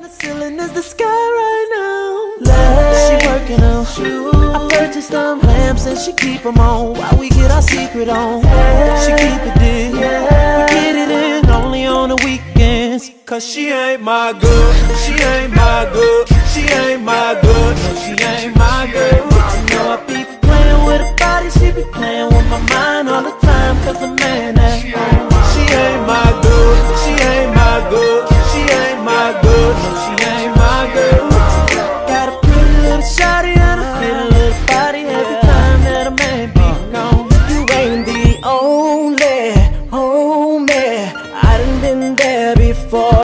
The ceiling is the sky right now. She working on shoes. I purchased them lamps and she keep them on while we get our secret on. She keep it dick. We get it in only on the weekends. Cause she ain't my girl. She ain't my girl. She ain't my girl. No, she ain't my girl. You know I be playing with her body. She be playing with my mind all the time. Cause a man she ain't my girl. Got a pretty little and a little body. Every time that you ain't the only. I done been there before.